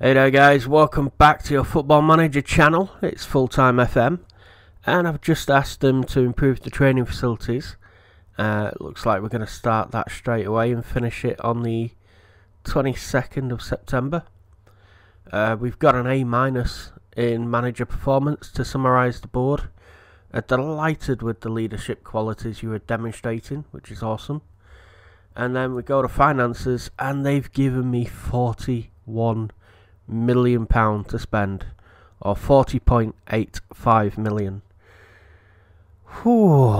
Hey there, guys. Welcome back to your Football Manager channel. It's Full Time FM, and I've just asked them to improve the training facilities. Uh, looks like we're going to start that straight away and finish it on the 22nd of September. Uh, we've got an A minus in manager performance to summarise the board. Uh, delighted with the leadership qualities you are demonstrating, which is awesome. And then we go to finances, and they've given me 41 million pound to spend, or 40.85 million. Whew,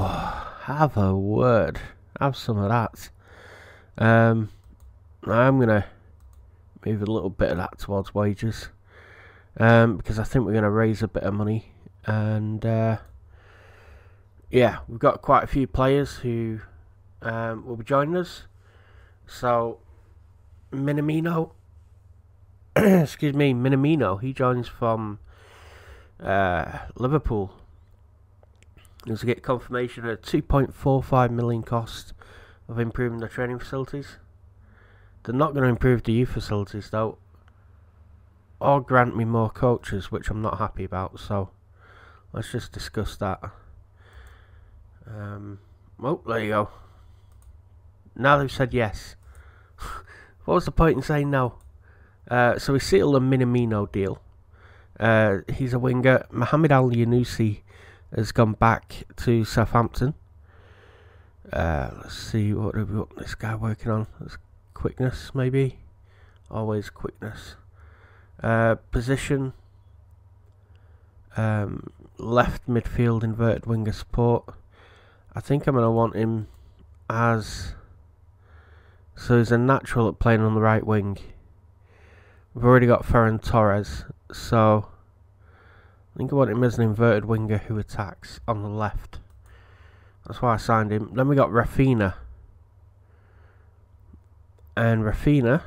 have a word. Have some of that. Um, I'm gonna move a little bit of that towards wages, um, because I think we're gonna raise a bit of money, and uh, yeah, we've got quite a few players who um, will be joining us. So, Minamino excuse me, Minamino. He joins from uh, Liverpool. There's get confirmation of 2.45 million cost of improving the training facilities. They're not going to improve the youth facilities though, or grant me more coaches, which I'm not happy about. So let's just discuss that. Um, oh, there you go. Now they've said yes. what was the point in saying no? Uh, so we sealed a Minamino deal. Uh, he's a winger. Mohamed Elyounoussi has gone back to Southampton. Uh, let's see what have we got this guy working on. Quickness, maybe. Always quickness. Uh, position. Um, left midfield inverted winger support. I think I'm gonna want him as so he's a natural at playing on the right wing. We've already got Ferran Torres, so I think about him as an inverted winger who attacks on the left. That's why I signed him. Then we got Raphinha. And Raphinha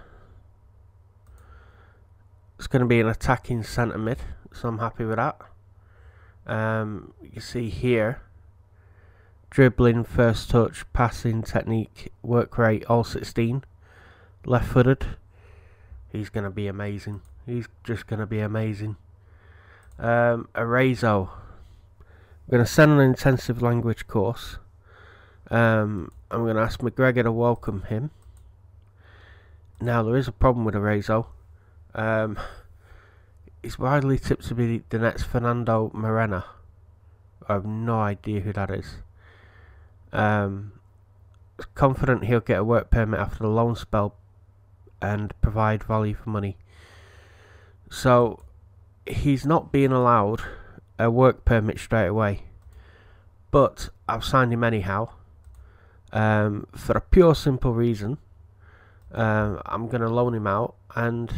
is going to be an attacking centre mid, so I'm happy with that. Um, you see here dribbling, first touch, passing, technique, work rate, all 16. Left footed. He's going to be amazing. He's just going to be amazing. Um, Arazo. I'm going to send an intensive language course. Um, I'm going to ask McGregor to welcome him. Now, there is a problem with Arazo. Um, he's widely tipped to be the next Fernando Morena. I have no idea who that is. Um, confident he'll get a work permit after the loan spell and provide value for money. So he's not being allowed a work permit straight away. But I've signed him anyhow. Um, for a pure simple reason. Um, I'm going to loan him out and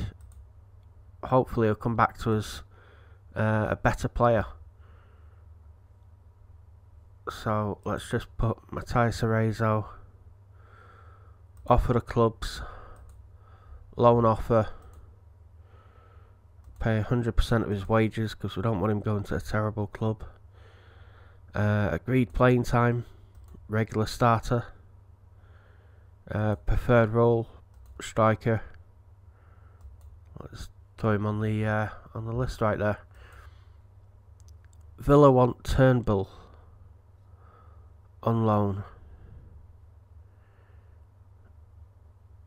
hopefully he'll come back to us uh, a better player. So let's just put Matthias Arazo offer the clubs loan offer pay 100% of his wages because we don't want him going to a terrible club. Uh, agreed playing time regular starter uh, preferred role striker. Let's throw him on the uh, on the list right there. Villa want Turnbull on loan.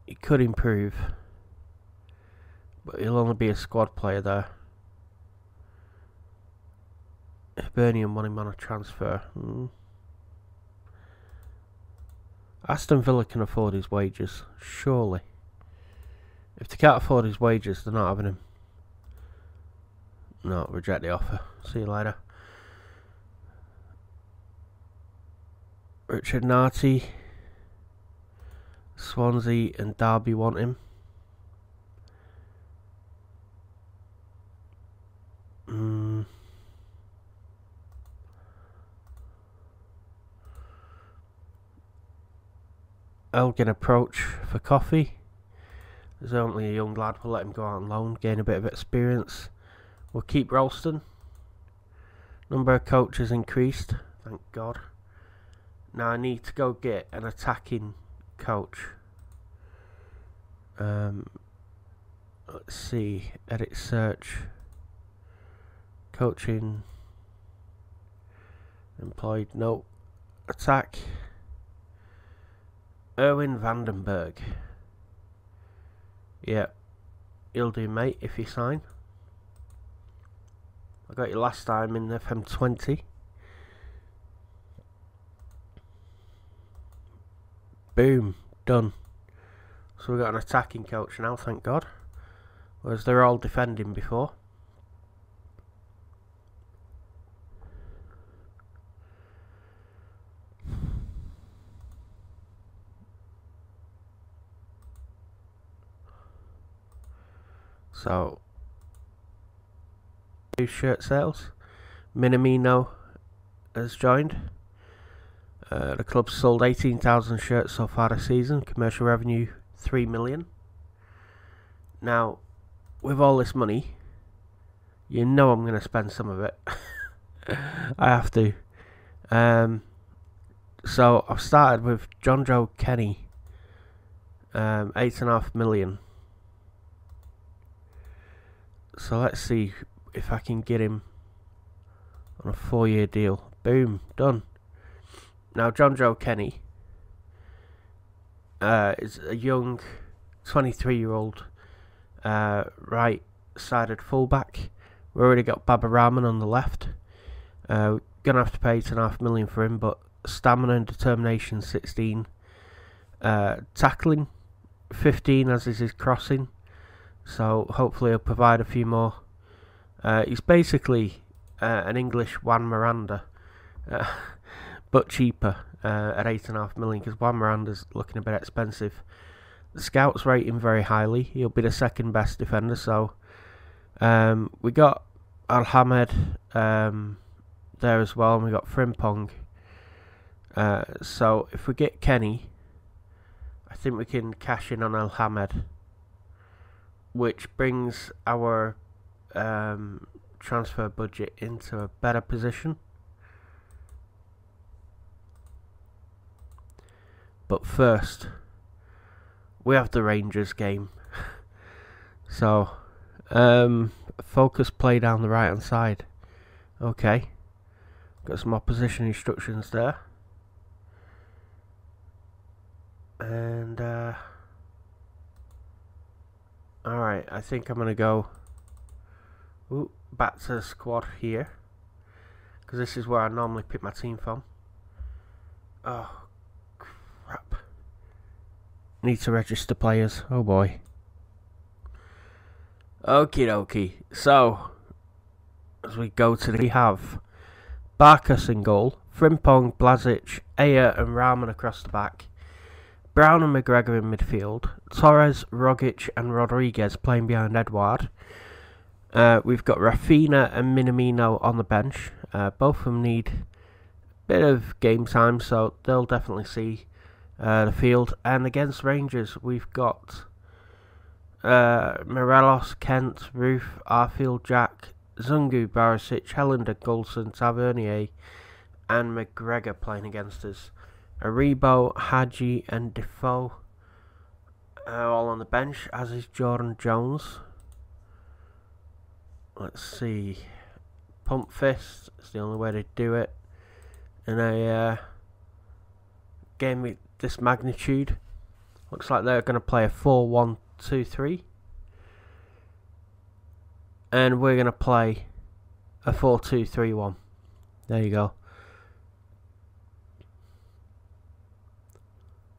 He could improve but he'll only be a squad player there. Hibernian him on a transfer. Hmm. Aston Villa can afford his wages, surely. If they can't afford his wages, they're not having him. No, reject the offer. See you later. Richard Narty, Swansea and Derby want him. Elgin approach for coffee. There's only a young lad, we'll let him go out on loan, gain a bit of experience. We'll keep Ralston. Number of coaches increased, thank God. Now I need to go get an attacking coach. Um, let's see, edit search, coaching, employed, no, attack, Erwin Vandenberg. Yeah, you'll do, mate, if you sign. I got you last time in the FM20. Boom, done. So we've got an attacking coach now, thank God. Whereas they're all defending before. So, new shirt sales. Minamino has joined. Uh, the club sold 18,000 shirts so far this season. Commercial revenue 3 million. Now, with all this money, you know I'm going to spend some of it. I have to. Um, so I've started with Jonjoe Kenny, um, eight and a half million. So let's see if I can get him on a four-year deal. Boom, done. Now Jonjoe Kenny uh, is a young, 23-year-old uh, right-sided fullback. We already got Baba Rahman on the left. Uh, gonna have to pay eight and a half million for him, but stamina and determination 16. Uh, tackling 15 as is his crossing. So hopefully he'll provide a few more. Uh, he's basically uh, an English Juan Miranda, uh, but cheaper uh, at eight and a half million because Juan Miranda's looking a bit expensive. The scouts rate him very highly. He'll be the second best defender. So um, we got Elhamed um, there as well, and we got Frimpong. Uh, so if we get Kenny, I think we can cash in on Elhamed which brings our um, transfer budget into a better position. But first, we have the Rangers game. so, um, focus play down the right hand side. Okay. Got some opposition instructions there. And, uh, Alright, I think I'm going to go ooh, back to the squad here. Because this is where I normally pick my team from. Oh, crap. Need to register players. Oh boy. Okie dokie. So, as we go to the... We have Barkas in goal. Frimpong, Blazic, Ajer and Rahman across the back. Brown and McGregor in midfield. Torres, Rogic, and Rodriguez playing behind Edouard. Uh, we've got Raphinha and Minamino on the bench. Uh, both of them need a bit of game time, so they'll definitely see uh, the field. And against Rangers, we've got uh, Morelos, Kent, Roofe, Arfield, Jack, Zungu, Barisic, Helander, Goldson, Tavernier, and McGregor playing against us. Aribo, Hagi, and Defoe are all on the bench, as is Jordan Jones. Let's see. Pump fist is the only way to do it. In a uh, game with this magnitude, looks like they're going to play a 4 1 2 3. And we're going to play a 4 2 3 1. There you go.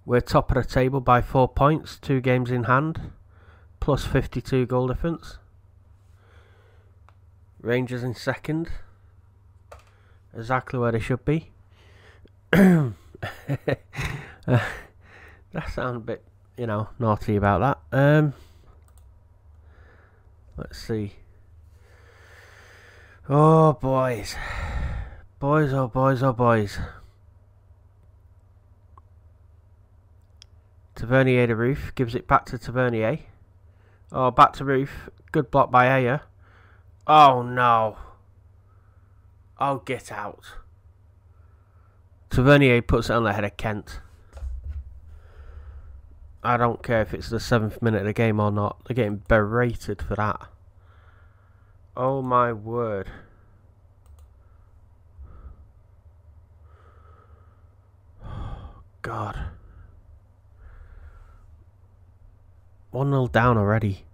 We're top of the table by four points, two games in hand, plus 52 goal difference. Rangers in second, exactly where they should be. uh, that sounds a bit, you know, naughty about that. Um, let's see. Oh, boys. Boys, oh, boys, oh, boys. Tavernier to Roofe. Gives it back to Tavernier. Oh, back to Roofe. Good block by Ajer. Oh, no. Oh, get out. Tavernier puts it on the head of Kent. I don't care if it's the seventh minute of the game or not. They're getting berated for that. Oh my word. God. 1 0 down already.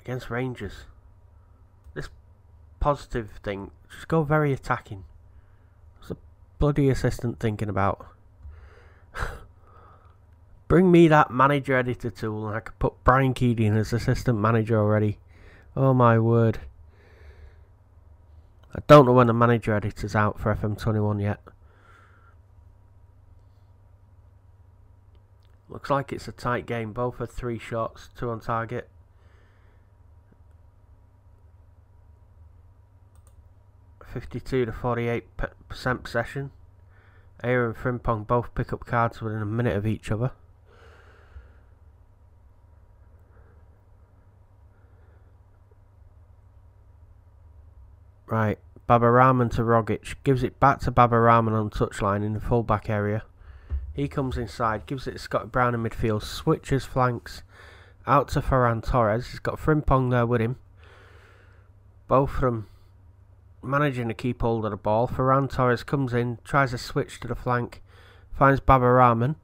Against Rangers. This positive thing, just go very attacking. What's the bloody assistant thinking about? Bring me that manager editor tool and I could put Brian Keating as assistant manager already. Oh my word. I don't know when the manager editor's out for FM21 yet. Looks like it's a tight game. Both are three shots, two on target. Fifty-two to forty-eight percent possession. Ajer and Frimpong both pick up cards within a minute of each other. Right, Babarahman to Rogic. Gives it back to Babarahman on touchline in the fullback area. He comes inside, gives it to Scott Brown in midfield, switches flanks out to Ferran Torres. He's got Frimpong there with him. Both of them managing to keep hold of the ball. Ferran Torres comes in, tries to switch to the flank, finds Babarahman.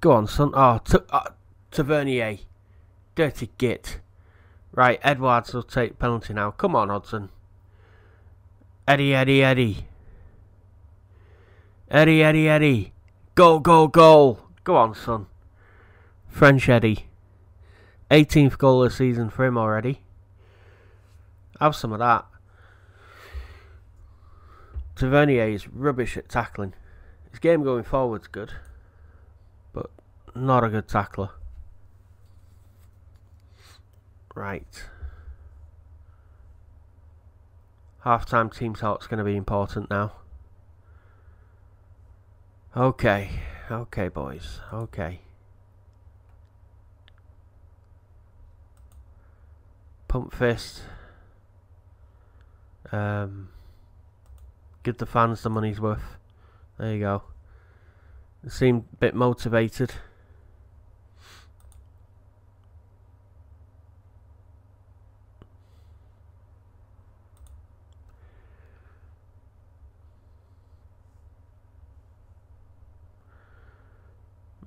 Go on, son. Oh, to, uh, Tavernier. Dirty git. Right, Edwards will take penalty now. Come on, Hodgson. Eddie, Eddie, Eddie. Eddie, Eddie, Eddie. Go, go, goal! Go on, son. French Eddie. 18th goal of the season for him already. Have some of that. Tavernier is rubbish at tackling. His game going forward's good, but not a good tackler. Right. Half time team talk's going to be important now. Okay, okay, boys, okay. Pump fist. Um, give the fans the money's worth. There you go. They seem a bit motivated.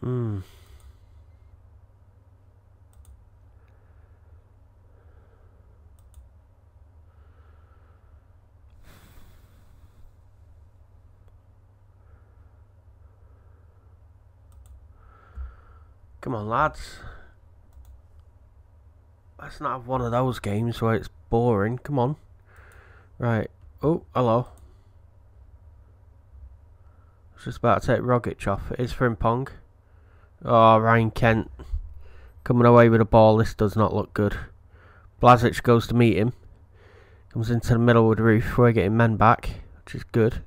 Hmm. Come on, lads. Let's not have one of those games where it's boring. Come on. Right. Oh, hello. I was just about to take Rogic off. It is Frimpong. Oh, Ryan Kent coming away with a ball. This does not look good. Blazic goes to meet him. Comes into the middle with the Roofe. We're getting men back, which is good.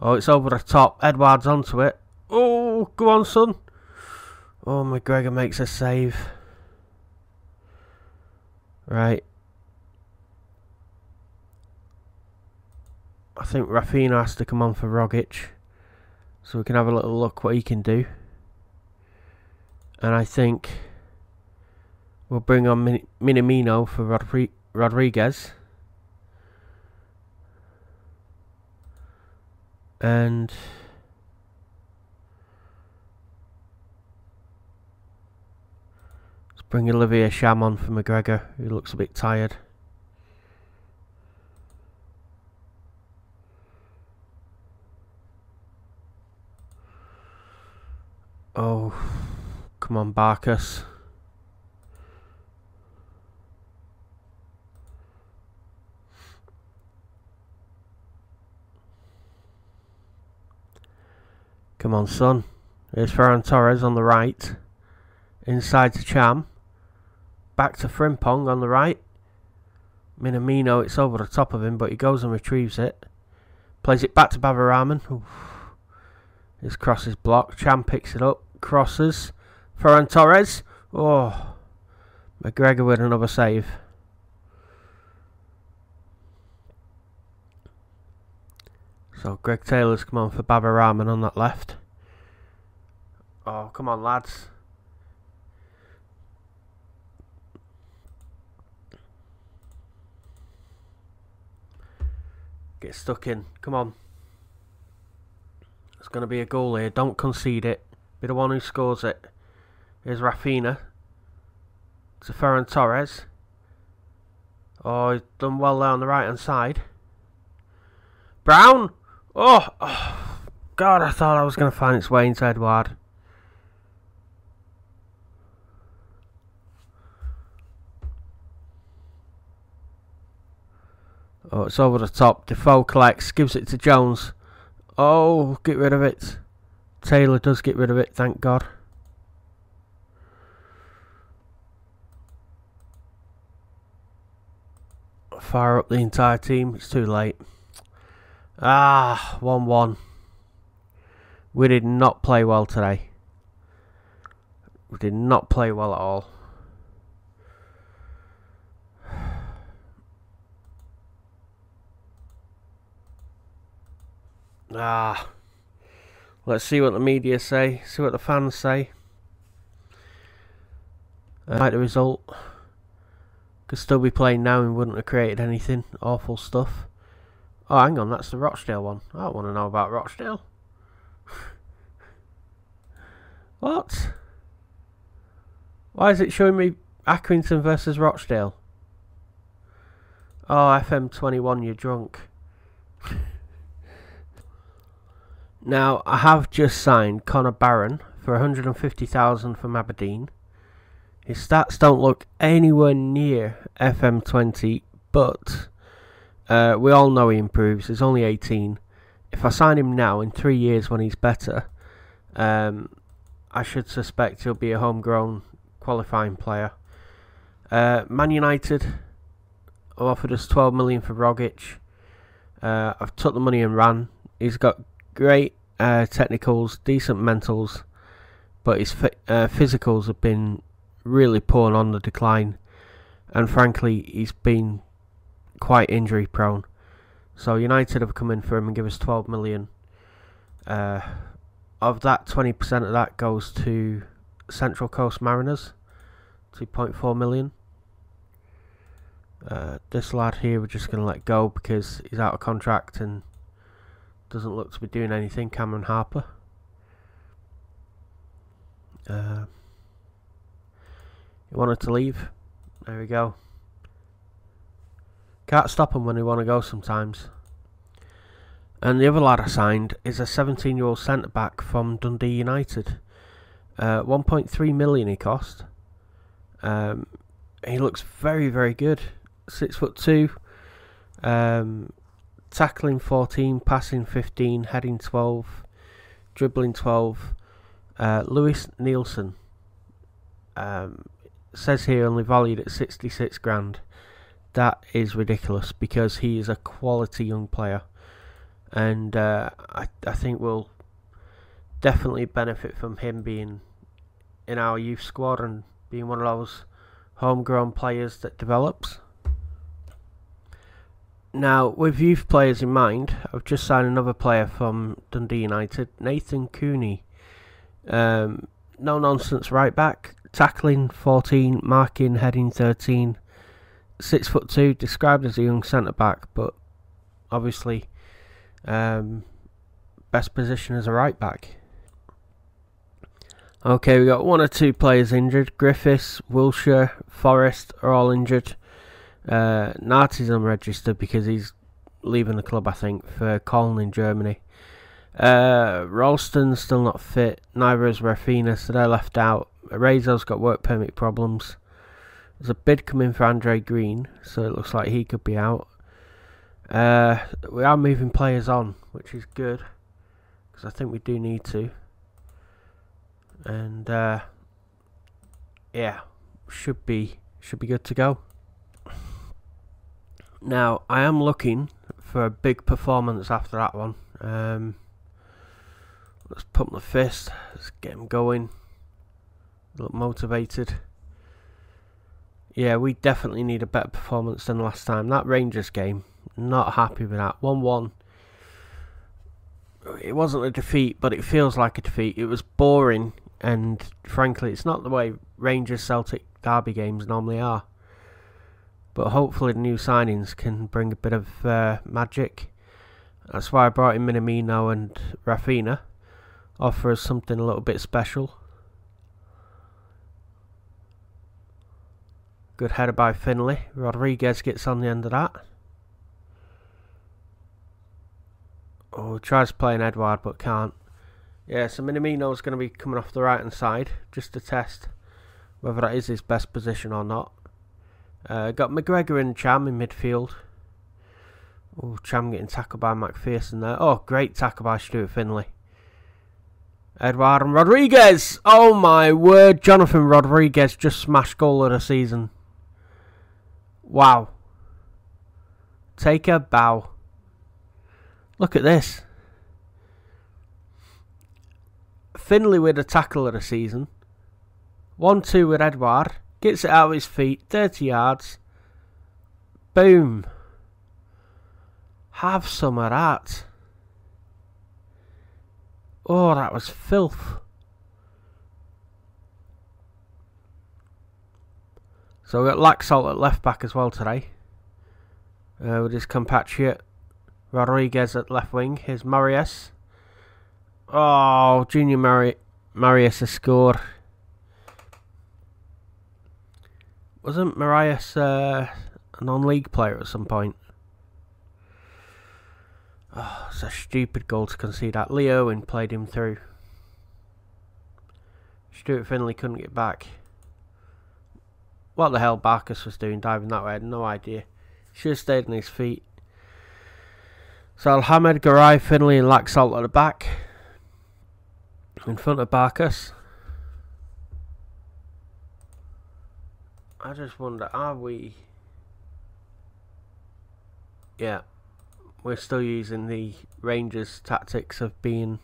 Oh, it's over the top. Edwards onto it. Oh, go on, son. Oh, McGregor makes a save. Right. I think Raphinha has to come on for Rogic. So we can have a little look what he can do. And I think we'll bring on Min Minamino for Rodri Rodriguez. And let's bring Olivier Ntcham on for McGregor, who looks a bit tired. Oh, come on, Barkas. Come on, son. Here's Ferran Torres on the right. Inside to Cham. Back to Frimpong on the right. Minamino, it's over the top of him, but he goes and retrieves it. Plays it back to Babarahman. His cross is blocked. Ntcham picks it up crosses. Ferran Torres. Oh, McGregor with another save. So Greg Taylor's come on for Babarahman on that left. Oh, come on, lads. Get stuck in. Come on. It's going to be a goal here. Don't concede it. Be the one who scores it. Here's Raphinha. To Ferran Torres. Oh, he's done well there on the right hand side. Brown! Oh, oh, God, I thought I was going to find its way into Edouard. Oh, it's over the top. Defoe collects, gives it to Jones. Oh, get rid of it. Taylor does get rid of it, thank God. Fire up the entire team. It's too late. Ah, 1 1. We did not play well today. We did not play well at all. Ah. Let's see what the media say, see what the fans say. Uh, like the result. Could still be playing now and wouldn't have created anything. Awful stuff. Oh, hang on, that's the Rochdale one. I don't want to know about Rochdale. what? Why is it showing me Accrington versus Rochdale? Oh, FM21, you're drunk. Now, I have just signed Connor Barron for 150,000 from Aberdeen. His stats don't look anywhere near FM20, but uh, we all know he improves. He's only 18. If I sign him now, in three years when he's better, um, I should suspect he'll be a homegrown qualifying player. Uh, Man United have offered us 12 million for Rogic. Uh, I've took the money and ran. He's got great uh, technicals, decent mentals, but his uh, physicals have been really poor on the decline, and frankly, he's been quite injury prone. So United have come in for him and give us 12 million. Uh, of that, 20% of that goes to Central Coast Mariners, 2.4 million. Uh, this lad here we're just going to let go because he's out of contract and doesn't look to be doing anything, Cameron Harper. Uh, he wanted to leave. There we go. Can't stop him when he want to go sometimes. And the other lad I signed is a 17 year old centre back from Dundee United. Uh, 1.3 million he cost. Um, he looks very, very good. Six foot two. Um, tackling 14, passing 15, heading 12, dribbling 12. Uh, Lewis Neilson um, says here only valued at 66 grand. That is ridiculous because he is a quality young player, and uh, I I think we'll definitely benefit from him being in our youth squad and being one of those homegrown players that develops. Now, with youth players in mind, I've just signed another player from Dundee United, Nathan Cooney. Um, no nonsense right back, tackling 14, marking, heading 13, six foot two, described as a young centre back, but obviously um, best position as a right back. Okay, we got one or two players injured. Griffiths, Wilshire, Forrest are all injured. Uh, Nazi's unregistered because he's leaving the club, I think, for Cologne in Germany. Uh, Ralston's still not fit. Neither is Raphinha, so they're left out. Rezo's got work permit problems. There's a bid coming for Andre Green, so it looks like he could be out. Uh, we are moving players on, which is good because I think we do need to. And uh, yeah, should be should be good to go. Now, I am looking for a big performance after that one. Um, let's pump the fist. Let's get him going. Look motivated. Yeah, we definitely need a better performance than last time. That Rangers game, not happy with that. 1 1. it wasn't a defeat, but it feels like a defeat. It was boring, and frankly, it's not the way Rangers Celtic derby games normally are. But hopefully, the new signings can bring a bit of uh, magic. That's why I brought in Minamino and Raphinha. Offer us something a little bit special. Good header by Finley. Rodriguez gets on the end of that. Oh, tries playing Edouard but can't. Yeah, so Minamino's going to be coming off the right hand side just to test whether that is his best position or not. Uh, got McGregor and Cham in midfield. Oh, Cham getting tackled by McPherson there. Oh, great tackle by Stuart Finlay. Eduardo and Rodriguez! Oh my word, Jonathan Rodriguez just smashed goal of the season. Wow. Take a bow. Look at this. Finlay with a tackle of the season. 1 2 with Edouard. Gets it out of his feet. 30 yards. Boom. Have some of that. Oh, that was filth. So we got Laxalt at left back as well today. Uh, with his compatriot Rodriguez at left wing. Here's Morias. Oh, Junior Mari- Morias has scored. Wasn't Morias uh, a non-league player at some point? Oh, it's a stupid goal to concede that. Leo and played him through. Stuart Finlay couldn't get back. What the hell Barkas was doing diving that way, I had no idea. Should have stayed on his feet. So Elhamed, Garay, Finlay and Laxalt at the back. In front of Barkas. I just wonder, are we... Yeah. We're still using the Rangers tactics of being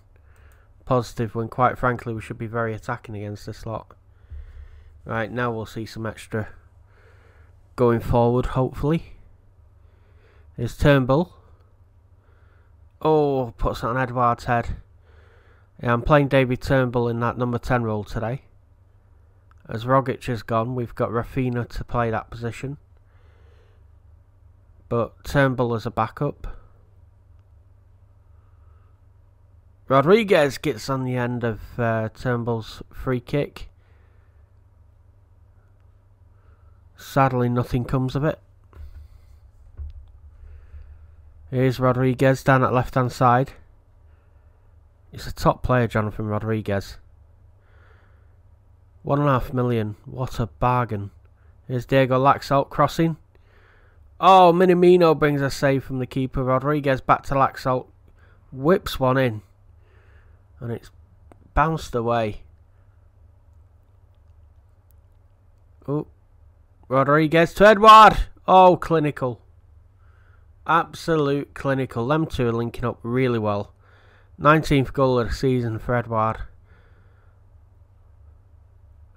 positive when quite frankly we should be very attacking against this lot. Right, now we'll see some extra going forward, hopefully. Here's Turnbull. Oh, puts it on Edouard's head. Yeah, I'm playing David Turnbull in that number 10 role today. As Rogic has gone, we've got Raphinha to play that position. But Turnbull as a backup. Rodriguez gets on the end of uh, Turnbull's free kick. Sadly, nothing comes of it. Here's Rodriguez down at left hand side. He's a top player, Jonathan Rodriguez. One and a half million. What a bargain. Here's Diego Laxalt crossing. Oh, Minamino brings a save from the keeper. Rodriguez back to Laxalt. Whips one in. And it's bounced away. Oh. Rodriguez to Edouard. Oh, clinical. Absolute clinical. Them two are linking up really well. 19th goal of the season for Edouard.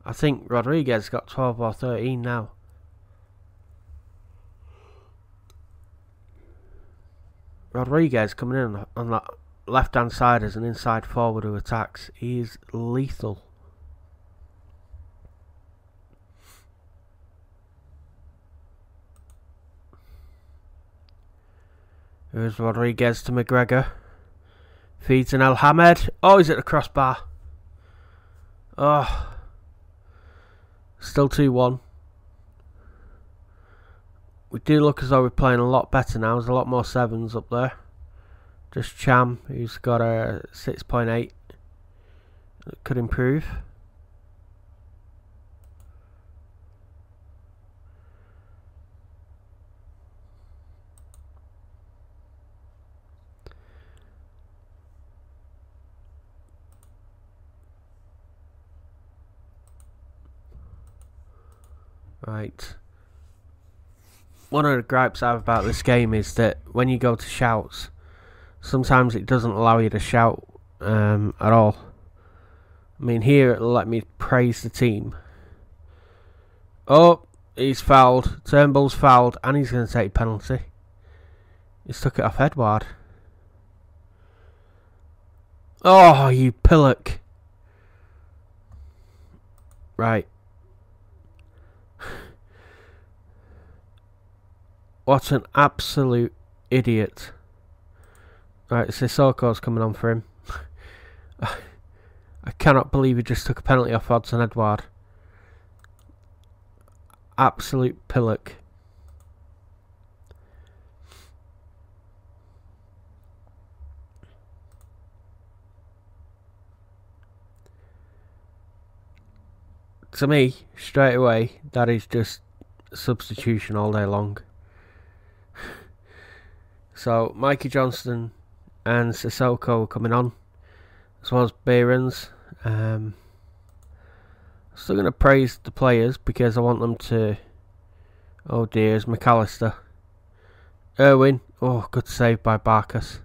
I think Rodriguez got 12 or 13 now. Rodriguez coming in on that left hand side as an inside forward who attacks. He is lethal. Here's Rodriguez to McGregor. Feeds an Elhamed. Oh, he's at the crossbar. Oh. Still 2 1. We do look as though we're playing a lot better now. There's a lot more sevens up there. Just Cham, who's got a 6.8. Could improve. Right. One of the gripes I have about this game is that when you go to shouts, sometimes it doesn't allow you to shout um, at all. I mean, here it'll let me praise the team. Oh, he's fouled. Turnbull's fouled, and he's going to take penalty. He's took it off Edouard. Oh, you pillock. Right. What an absolute idiot. Right, Sissoko's coming on for him. I cannot believe he just took a penalty off Odsonne Edouard. Absolute pillock. to me, straight away, that is just substitution all day long. So, Mikey Johnston and Sissoko coming on, as well as Behrens. Um, still going to praise the players because I want them to. Oh dear, it's McAllister. Irwin, oh, good save by Barkas.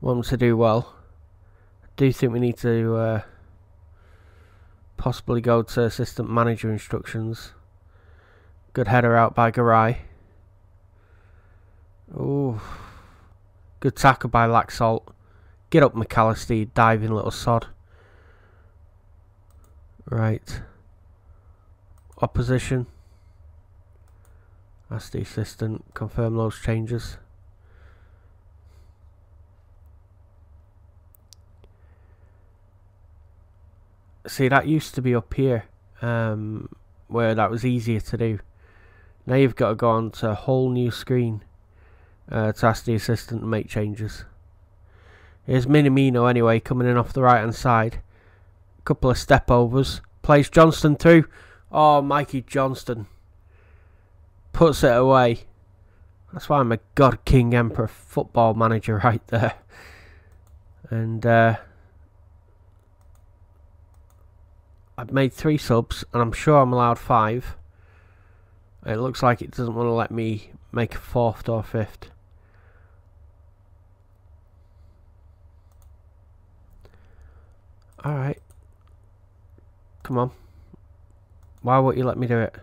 Want them to do well. I do think we need to. Uh, Possibly go to assistant manager instructions. Good header out by Garay. Ooh. Good tackle by Laxalt. Get up, McAllister, diving little sod. Right. Opposition. Ask the assistant. Confirm those changes. see that used to be up here um, where that was easier to do now you've got to go on to a whole new screen uh, to ask the assistant to make changes. Here's Minamino anyway coming in off the right hand side. Couple of step overs plays Johnston through oh Mikey Johnston. Puts it away. That's why I'm a God King Emperor football manager right there. And uh, I've made three subs and I'm sure I'm allowed five. It looks like it doesn't want to let me make a fourth or fifth. Alright. Come on. Why won't you let me do it?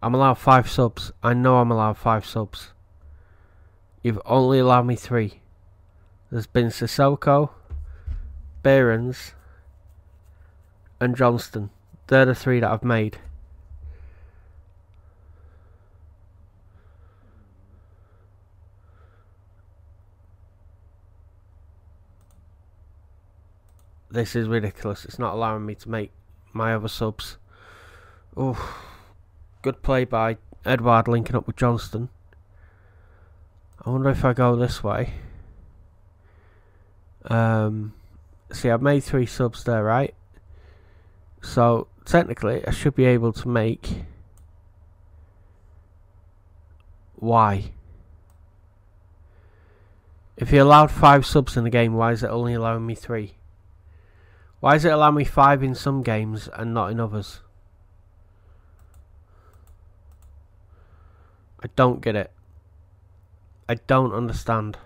I'm allowed five subs. I know I'm allowed five subs. You've only allowed me three. There's been Sissoko, Behrens, and Johnston. They're the three that I've made. This is ridiculous. It's not allowing me to make my other subs. Oh, good play by Edouard linking up with Johnston. I wonder if I go this way. Um, see, I've made three subs there, right? So technically I should be able to make Why? If you allowed five subs in the game, why is it only allowing me three? Why is it allowing me five in some games and not in others? I don't get it. I don't understand.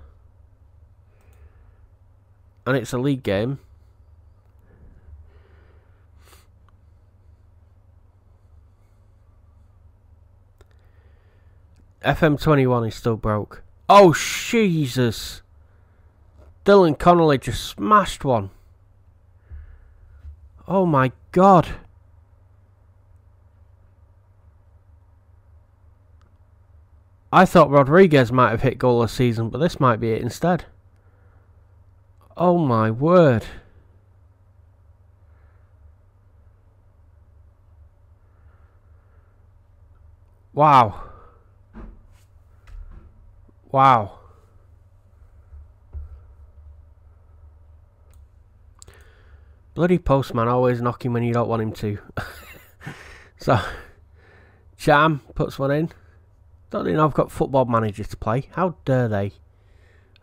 And it's a league game. FM21 is still broke. Oh, Jesus. Dylan Connolly just smashed one. Oh, my God. I thought Rodriguez might have hit goal this season, but this might be it instead. Oh, my word. Wow. Wow. Bloody postman always knocking when you don't want him to. so, Cham puts one in. Don't know I've got football manager to play. How dare they?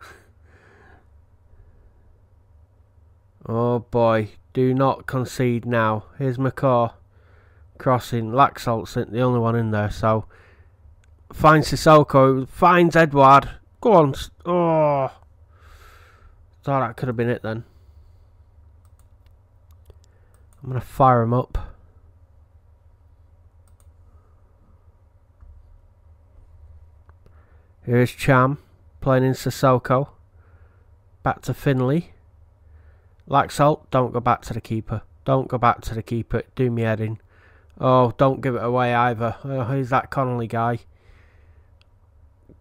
oh boy, do not concede now. Here's McCaw crossing. Laxalt's the only one in there, so finds Sissoko, finds Edouard. Go on. Oh. Thought that could have been it then. I'm going to fire him up. Here's Cham playing in Sissoko. Back to Finley. Laxalt, don't go back to the keeper. Don't go back to the keeper. Do me heading. Oh, don't give it away either. Oh, who's that Connolly guy?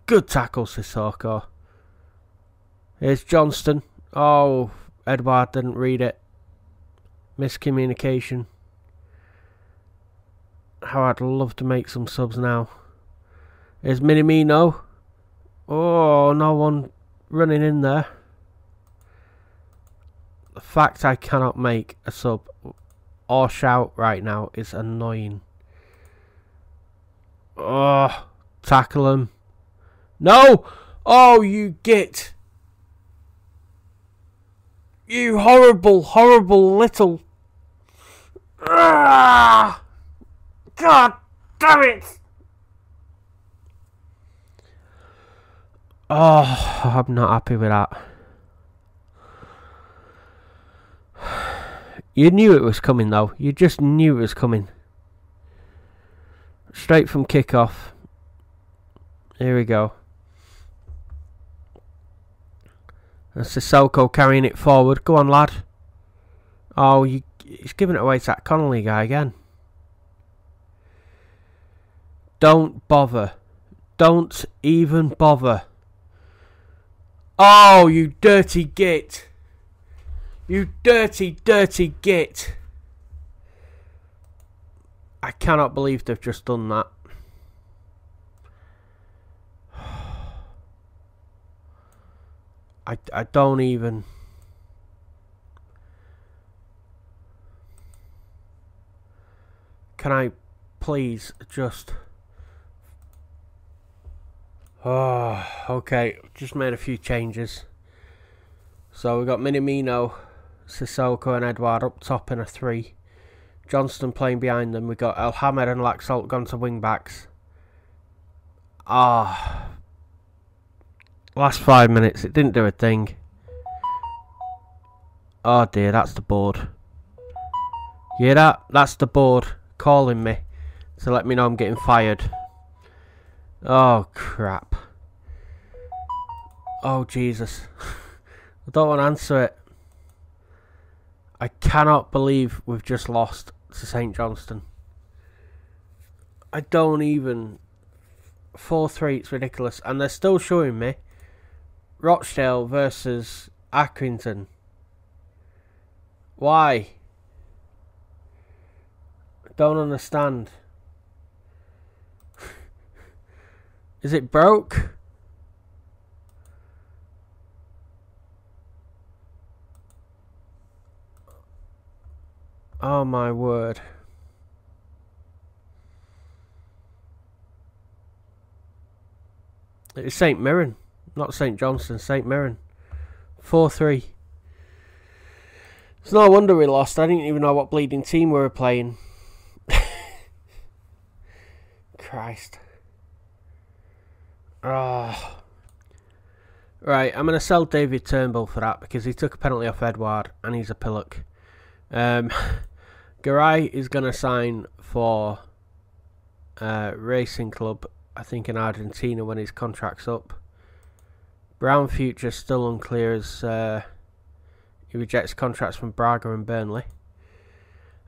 Good tackle, Sissoko. Here's Johnston. Oh, Edouard didn't read it. Miscommunication. How I'd love to make some subs now. Here's Minamino. Oh, no one running in there. The fact I cannot make a sub or shout right now is annoying. Oh, tackle him. No! Oh, you git! You horrible, horrible little. God damn it! Oh, I'm not happy with that. You knew it was coming though. You just knew it was coming. Straight from kickoff. Here we go. And Sissoko carrying it forward. Go on, lad. Oh, you, he's giving it away to that Connolly guy again. Don't bother. Don't even bother. Oh, you dirty git. You dirty, dirty git. I cannot believe they've just done that. I, I don't even... Can I please just... Oh, okay. Just made a few changes. So we've got Minamino Sissoko and Edouard up top in a three. Johnston playing behind them. We've got Elhamed and Laxalt gone to wing backs. Ah. Last five minutes, it didn't do a thing. Oh dear, that's the board. Yeah, that? That's the board calling me to let me know I'm getting fired. Oh crap. Oh Jesus. I don't want to answer it. I cannot believe we've just lost to St Johnstone. I don't even. 4 3, it's ridiculous. And they're still showing me Rochdale versus Accrington. Why? Don't understand. Is it broke? Oh my word. It's St. Mirren, not St. Johnstone, St. Mirren. 4 3. It's no wonder we lost. I didn't even know what bleeding team we were playing. Christ. Oh. Right, I'm going to sell David Turnbull for that because he took a penalty off Edouard and he's a pillock. Um, Garay is going to sign for uh, Racing Club, I think in Argentina when his contract's up. Brown future is still unclear as uh, he rejects contracts from Braga and Burnley.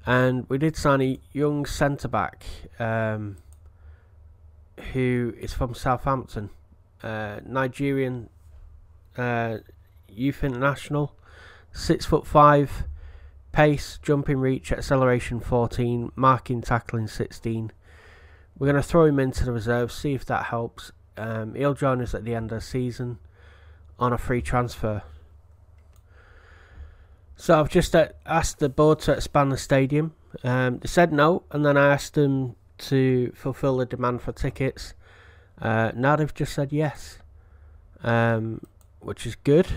And we did sign a young centre back um, who is from Southampton, uh, Nigerian uh, youth international, six foot five Pace, jumping reach, acceleration 14, marking, tackling 16. We're going to throw him into the reserve, see if that helps. Um, he'll join us at the end of the season on a free transfer. So I've just uh, asked the board to expand the stadium. Um, they said no, and then I asked them to fulfil the demand for tickets. Uh, now they've just said yes, um, which is good.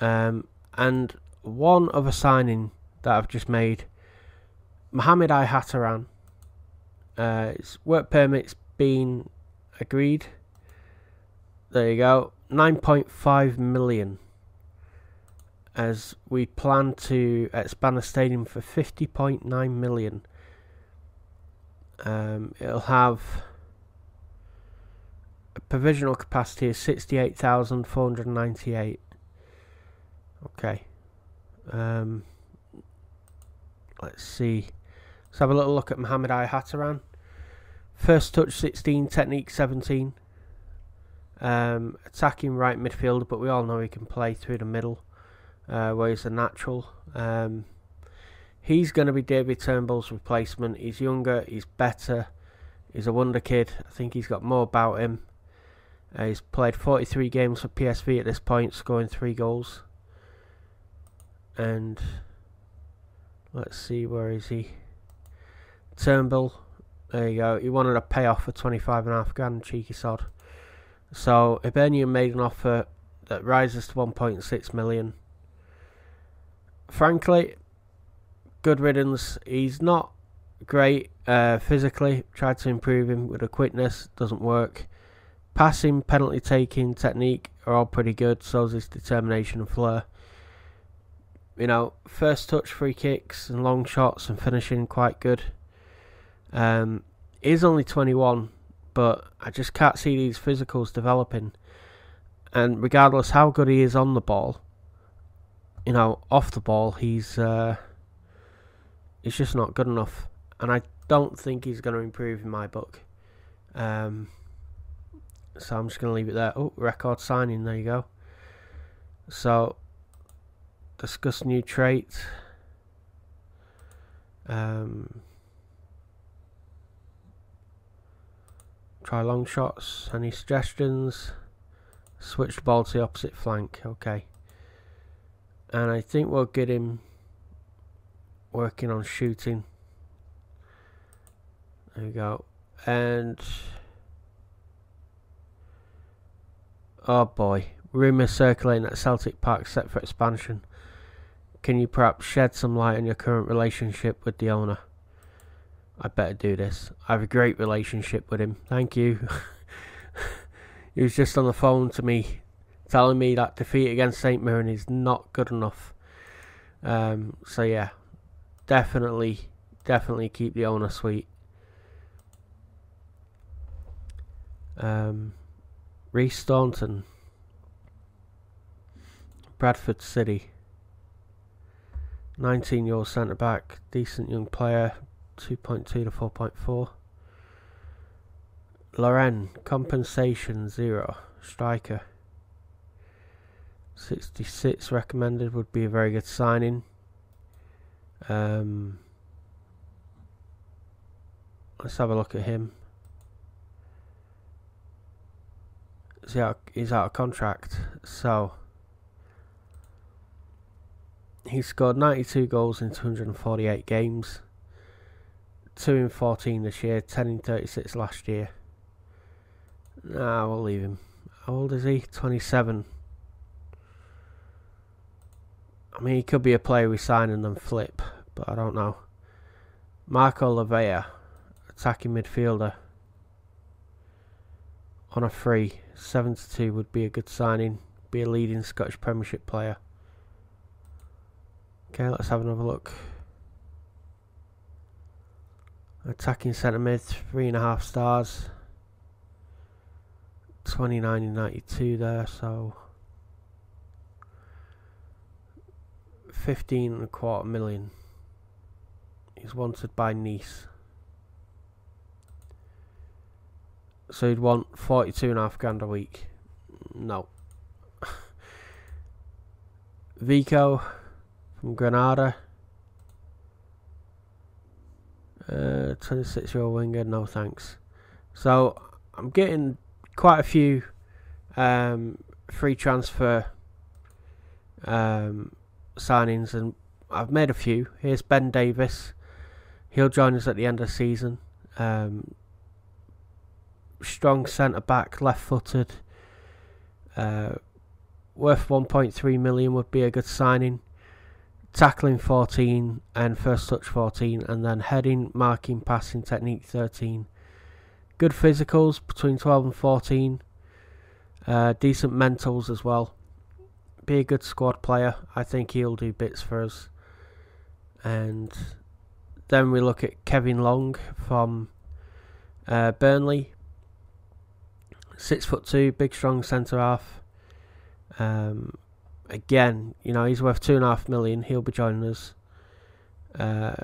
Um, and one other signing that I've just made. Mohamed Ihattaren. Uh, his work permit's been agreed. There you go. 9.5 million. As we plan to expand the stadium for 50.9 million. Um, it'll have a provisional capacity of 68,498. Okay. Um, let's see. Let's have a little look at Mohamed Ihattaren. First touch 16, technique 17. Um, attacking right midfielder, but we all know he can play through the middle, uh, where he's a natural. Um, he's going to be David Turnbull's replacement. He's younger, he's better, he's a wonder kid. I think he's got more about him. Uh, he's played 43 games for PSV at this point, scoring three goals. And let's see, where is he? Turnbull. There you go. He wanted a payoff for 25 and a half grand, cheeky sod. So Hibernian made an offer that rises to 1.6 million. Frankly, good riddance. He's not great uh, physically. Tried to improve him with a quickness, doesn't work. Passing, penalty taking, technique are all pretty good. So is his determination and flair. You know, first touch, free kicks, and long shots, and finishing quite good. Um, he's only 21, but I just can't see these physicals developing. And regardless how good he is on the ball, you know, off the ball, he's uh, he's just not good enough. And I don't think he's going to improve in my book. Um, so I'm just going to leave it there. Oh, record signing. There you go. So, discuss new traits. Um, Try long shots. Any suggestions? Switch the ball to the opposite flank. Okay. And I think we'll get him working on shooting. There we go. And... Oh boy. Rumours circulating that Celtic Park set for expansion. Can you perhaps shed some light on your current relationship with the owner? I better do this. I have a great relationship with him. Thank you. he was just on the phone to me telling me that defeat against St. Mirren is not good enough. Um, so yeah, definitely, definitely keep the owner sweet. Um, Reece Staunton, Bradford City, 19 year old centre back, decent young player, 2.2 to 4.4. Loren, compensation 0. Striker. 66 recommended would be a very good signing. Um, let's have a look at him. He's out, of contract, so he scored 92 goals in 248 games. 2 in 14 this year, 10 in 36 last year. Nah, we'll leave him. How old is he? 27. I mean, he could be a player we sign and then flip, but I don't know. Marco Lavea, attacking midfielder. On a free, 7 to 2 would be a good signing. Be a leading Scottish Premiership player. Okay, let's have another look. Attacking centre mid, three and a half stars. 29 and 92 there, so 15 and a quarter million. He's wanted by Nice. So he'd want 42 and a half grand a week. No. Vico from Granada. Uh, 26 year old winger, no thanks. So I'm getting quite a few um, free transfer um, signings, and I've made a few. Here's Ben Davies. He'll join us at the end of the season. Um, strong centre back, left footed. Uh, worth 1.3 million would be a good signing tackling 14 and first touch 14 and then heading marking passing technique 13 good physicals between 12 and 14 uh, decent mentals as well be a good squad player I think he'll do bits for us and then we look at Kevin Long from uh, Burnley six foot two big strong centre half um, again, you know, he's worth two and a half million. He'll be joining us. Uh,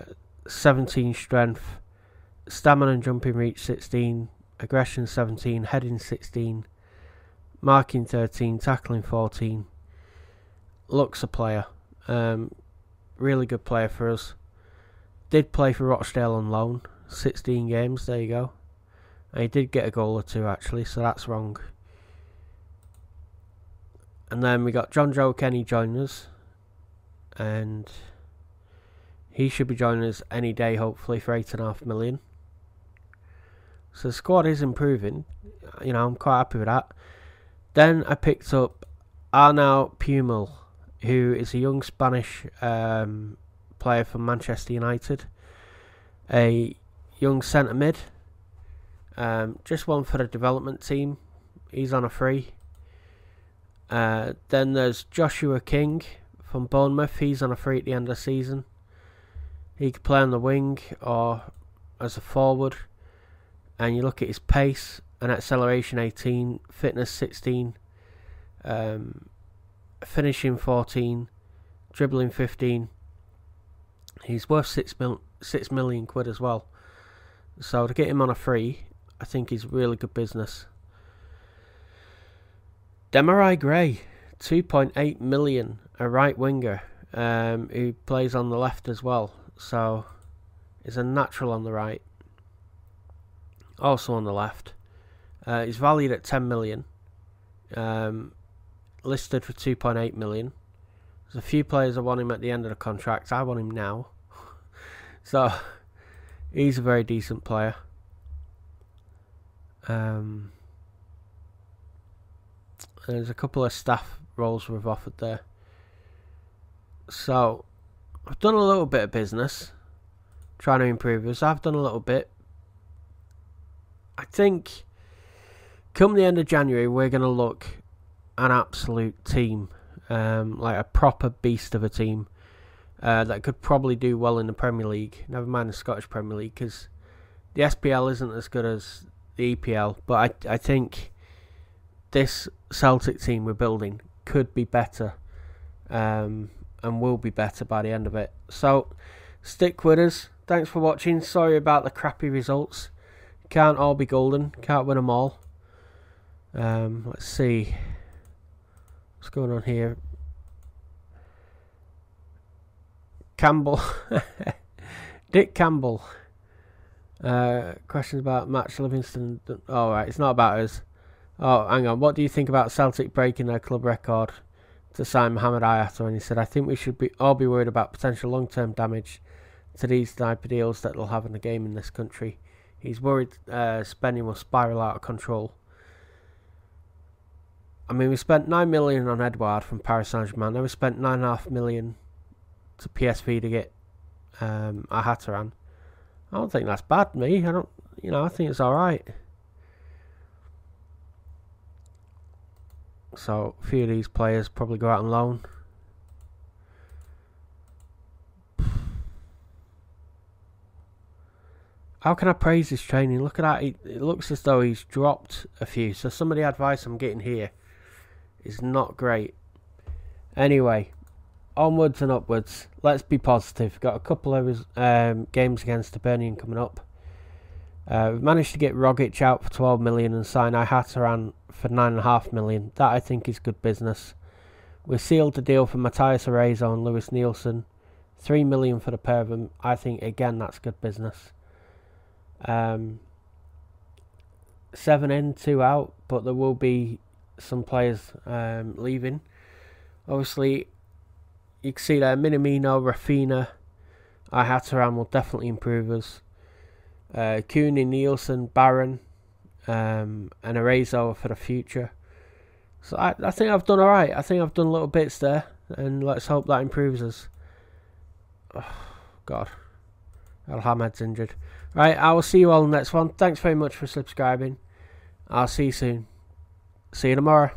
17 strength, stamina and jumping reach 16, aggression 17, heading 16, marking 13, tackling 14. Looks a player. Um, really good player for us. Did play for Rochdale on loan, 16 games, there you go. And he did get a goal or two actually, so that's wrong. And then we got Jonjoe Kenny joining us. And he should be joining us any day, hopefully, for 8.5 million. So the squad is improving. You know, I'm quite happy with that. Then I picked up Arnau Puigmal, who is a young Spanish um, player from Manchester United. A young centre mid. Um, just one for the development team. He's on a free. Uh, then there's Joshua King from Bournemouth. He's on a free at the end of the season. He could play on the wing or as a forward. And you look at his pace and acceleration 18, fitness 16, um, finishing 14, dribbling 15. He's worth six mil, six million quid as well. So to get him on a free, I think is really good business. Demarai Gray, 2.8 million, a right winger um, who plays on the left as well. So is a natural on the right. Also on the left. Uh, he's valued at 10 million. Um, listed for 2.8 million. There's a few players that want him at the end of the contract. I want him now. so he's a very decent player. Um, there's a couple of staff roles we've offered there. So I've done a little bit of business trying to improve us. I've done a little bit. I think come the end of January, we're going to look an absolute team, um, like a proper beast of a team uh, that could probably do well in the Premier League. Never mind the Scottish Premier League, because the SPL isn't as good as the EPL. But I, I think this Celtic team we're building could be better. Um, and will be better by the end of it. So, stick with us. Thanks for watching. Sorry about the crappy results. Can't all be golden. Can't win them all. Um, let's see. What's going on here? Campbell. Dick Campbell. Uh, questions about Match Livingston. Oh, right. It's not about us. Oh, hang on. What do you think about Celtic breaking their club record? to sign Mohamed Hayatou, and he said, "I think we should be all be worried about potential long-term damage to these type of deals that they'll have in the game in this country. He's worried uh, spending will spiral out of control." I mean, we spent nine million on Edouard from Paris Saint-Germain. Then we spent nine and a half million to PSV to get um, Ihattaren. I don't think that's bad, me. I don't, you know, I think it's all right. So a few of these players probably go out on loan. How can I praise his training? Look at that. It looks as though he's dropped a few. So some of the advice I'm getting here is not great. Anyway, onwards and upwards. Let's be positive. Got a couple of um, games against Hibernian coming up. Uh, we've managed to get Rogic out for 12 million and sign Ihattaren for 9.5 million. That I think is good business. We sealed the deal for Matthias Arezzo and Lewis Neilson. 3 million for the pair of them. I think again that's good business. Um, seven in, two out, but there will be some players um, leaving. Obviously, you can see there Minamino, Raphinha, Ihattaren will definitely improve us uh, Cooney, Neilson, Barron, um, and Arezzo for the future. So I, I think I've done alright. I think I've done little bits there, and let's hope that improves us. Oh, God. Elhamed's injured. Right, I will see you all next one. Thanks very much for subscribing. I'll see you soon. See you tomorrow.